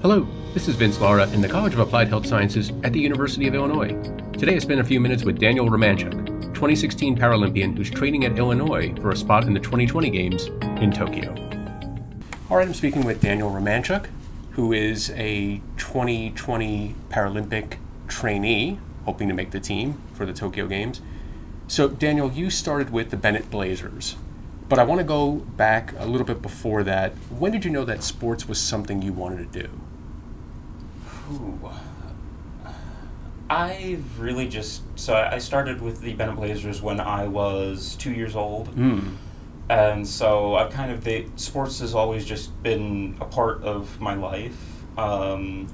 Hello, this is Vince Lara in the College of Applied Health Sciences at the University of Illinois. Today I spent a few minutes with Daniel Romanchuk, 2016 Paralympian who's training at Illinois for a spot in the 2020 Games in Tokyo. All right, I'm speaking with Daniel Romanchuk, who is a 2020 Paralympic trainee, hoping to make the team for the Tokyo Games. So, Daniel, you started with the Bennett Blazers, but I want to go back a little bit before that. When did you know that sports was something you wanted to do? Ooh. I've really just so I started with the Bennett Blazers when I was two years old, Mm. and so I've kind of the sports has always just been a part of my life. Um,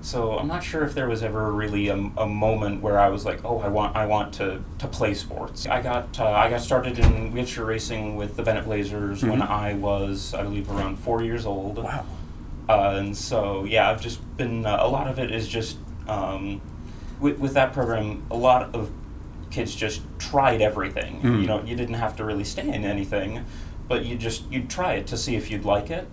so I'm not sure if there was ever really a, a moment where I was like, oh, I want I want to, to play sports. I got uh, I got started in wheelchair racing with the Bennett Blazers when Mhm. I was I believe around four years old. Wow. Uh, and so, yeah, I've just been, uh, a lot of it is just, um, with, with that program, a lot of kids just tried everything. Mm. You know, you didn't have to really stay in anything, but you just, you'd try it to see if you'd like it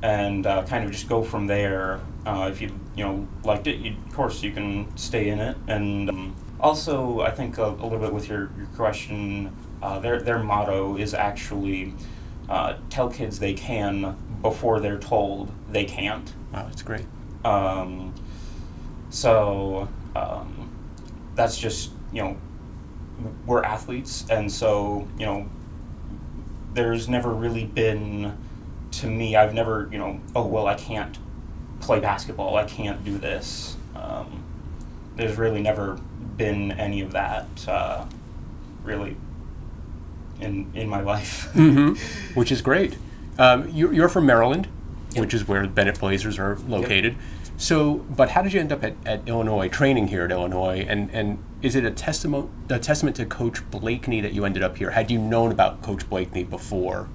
and uh, kind of just go from there. Uh, if you, you know, liked it, you, of course, you can stay in it. And um, also, I think a, a little bit with your, your question, uh, their, their motto is actually uh, tell kids they can before they're told they can't. Wow, that's great. Um, so um, that's just you know we're athletes, and so you know there's never really been to me. I've never you know oh well I can't play basketball. I can't do this. Um, there's really never been any of that uh, really in in my life. hmm Which is great. Um, you're, you're from Maryland, Yep. which is where the Bennett Blazers are located. So, but how did you end up at, at Illinois, training here at Illinois? And, and is it a testament, a testament to Coach Bleakney that you ended up here? Had you known about Coach Bleakney before,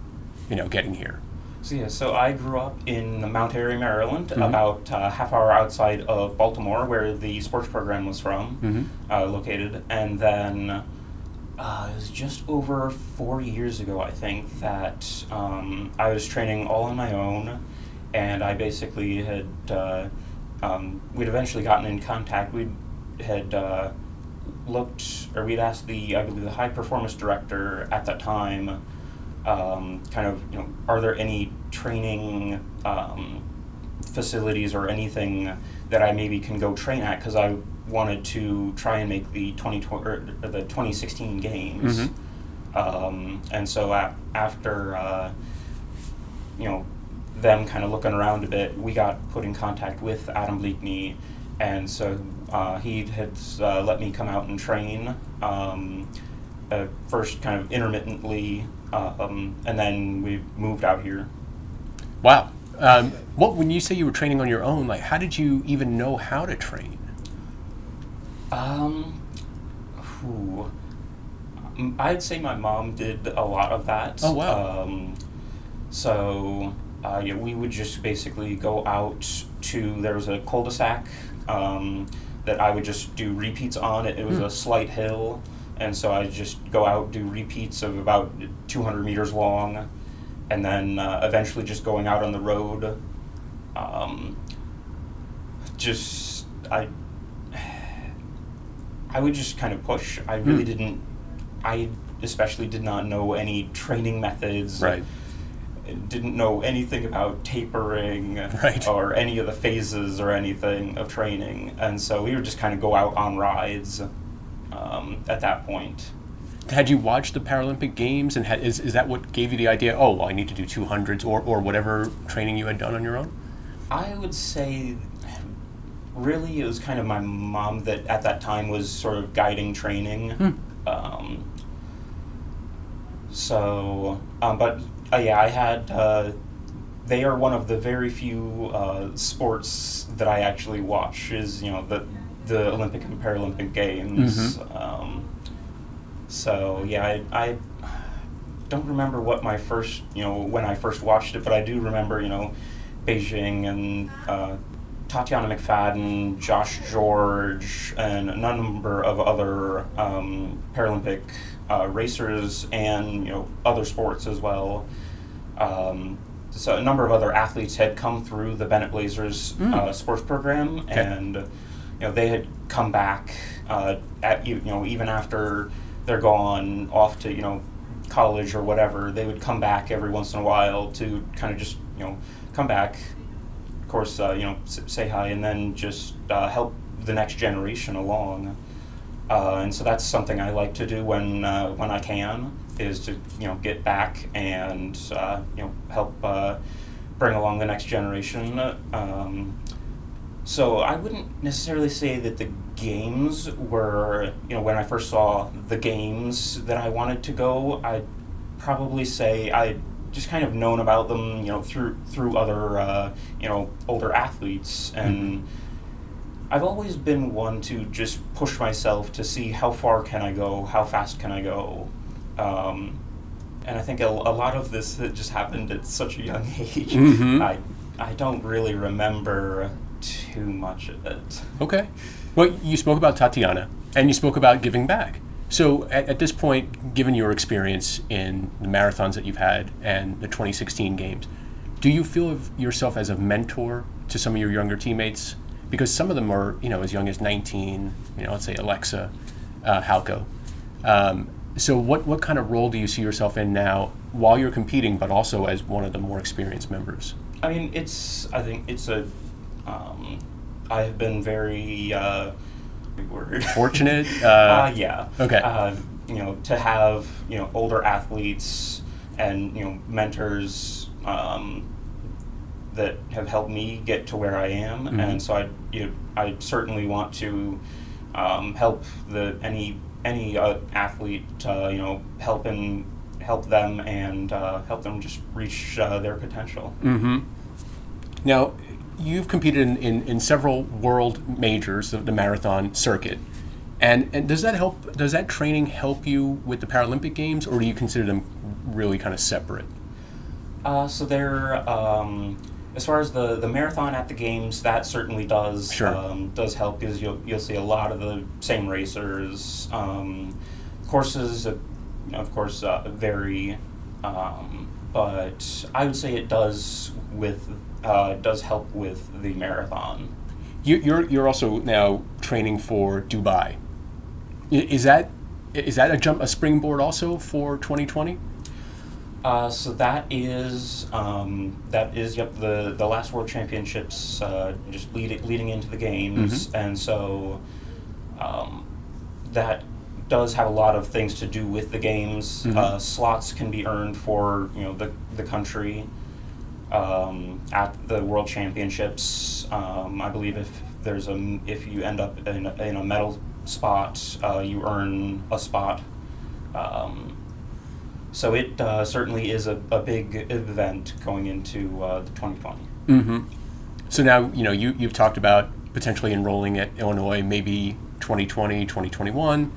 you know, getting here? So yeah, so I grew up in Mount Airy, Maryland, Mhm. about a half hour outside of Baltimore, where the sports program was from, Mhm. uh, located, and then uh, it was just over four years ago, I think, that um, I was training all on my own, and I basically had uh, um, we'd eventually gotten in contact. We had uh, looked, or we'd asked the I believe the high performance director at that time um, kind of, you know, are there any training um, facilities or anything that I maybe can go train at? Because I wanted to try and make the 2020 or the 2016 games. Mhm. Um, and so a- after, uh, you know, them kind of looking around a bit, we got put in contact with Adam Bleakney, and so uh, he had uh, let me come out and train. Um, uh, first, kind of intermittently, um, and then we moved out here. Wow. Um, what when you say you were training on your own, like how did you even know how to train? Um. Um, I'd say my mom did a lot of that. Oh, wow. Um, so uh, yeah, we would just basically go out to there was a cul-de-sac um, that I would just do repeats on. It, it was Hmm. a slight hill, and so I'd just go out do repeats of about 200 meters long, and then uh, eventually just going out on the road. Um, just I I would just kind of push. I really Hmm. didn't. I especially did not know any training methods. Right. Didn't know anything about tapering Right. or any of the phases or anything of training, and so we would just kind of go out on rides um, at that point. Had you watched the Paralympic Games, and had, is, is that what gave you the idea? Oh, well, I need to do two hundreds or, or whatever training you had done on your own. I would say, really, it was kind of my mom that at that time was sort of guiding training. Hmm. Um, so, um, but uh, yeah, I had. Uh, they are one of the very few uh, sports that I actually watch. Is you know the the Olympic and Paralympic Games. Um, so yeah, I, I don't remember what my first you know when I first watched it, but I do remember you know Beijing and uh, Tatiana McFadden, Josh George, and a number of other um, Paralympic uh, racers and you know other sports as well. Um, so a number of other athletes had come through the Bennett Blazers Mm. uh, sports program, Okay. and you know they had come back uh, at you know even after they're gone off to you know college or whatever, they would come back every once in a while to kind of just you know come back, course uh, you know say hi and then just uh, help the next generation along. Uh, and so that's something I like to do when uh, when I can is to you know get back and uh, you know help uh, bring along the next generation. Um, so I wouldn't necessarily say that the games were you know when I first saw the games that I wanted to go. I'd probably say I just kind of known about them you know through through other uh, you know older athletes and. I've always been one to just push myself to see how far can I go, how fast can I go, um, and I think a, a lot of this just happened at such a young age. Mhm. I I don't really remember too much of it. Okay. Well, you spoke about Tatiana and you spoke about giving back. So, at, at this point, given your experience in the marathons that you've had and the 2016 games, do you feel of yourself as a mentor to some of your younger teammates? Because some of them are, you know, as young as 19, you know, let's say Alexa, uh. Um, so, what, what kind of role do you see yourself in now while you're competing, but also as one of the more experienced members? I mean, it's I think it's a um, I have been very uh, word Fortunate? Uh, uh, yeah. okay. Uh, you know, to have you know older athletes and you know mentors um, that have helped me get to where I am, Mhm. and so I you know, I certainly want to um, help the any any uh, athlete uh, you know help help them and uh, help them just reach uh, their potential. Mm-hmm. Now, you've competed in, in, in several world majors, the, the marathon circuit. And, and does that help? Does that training help you with the Paralympic Games, or do you consider them really kind of separate? Uh, so there, um, as far as the, the marathon at the games, that certainly does Sure. um, does help because you'll you'll see a lot of the same racers. Um, courses, uh, of course, uh, vary, um, but I would say it does with uh, does help with the marathon. You, you're you're also now training for Dubai. Is that is that a jump a springboard also for 2020? Uh, so that is um, that is yep the the last World Championships uh, just lead, leading into the games, and so um, that does have a lot of things to do with the games. Mhm. Uh, slots can be earned for you know the the country um, at the World Championships. Um, I believe if there's a if you end up in a, in a medal spot, uh, you earn a spot. Um, so it uh, certainly is a, a big event going into uh, the 2020. Mm-hmm. So now you know you you've talked about potentially enrolling at Illinois, maybe 2020, 2021.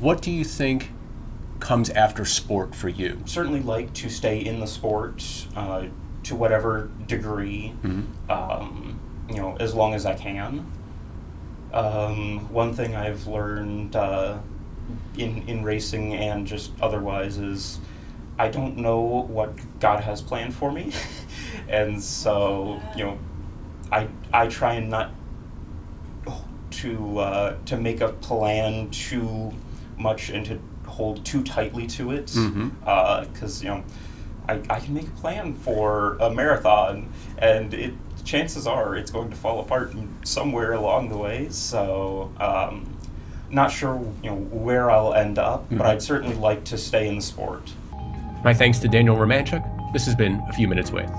What do you think comes after sport for you? Certainly like to stay in the sport uh, to whatever degree, Mhm. um, you know, as long as I can. Um, one thing I've learned uh, in in racing and just otherwise is I don't know what God has planned for me, and so you know, I I try and not to uh, to make a plan too much and to hold too tightly to it because you know I, I can make a plan for a marathon and it chances are it's going to fall apart somewhere along the way so um, not sure you know where I'll end up Mhm. but I'd certainly like to stay in the sport My thanks to Daniel Romanchuk. This has been A Few Minutes With.